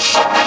Thank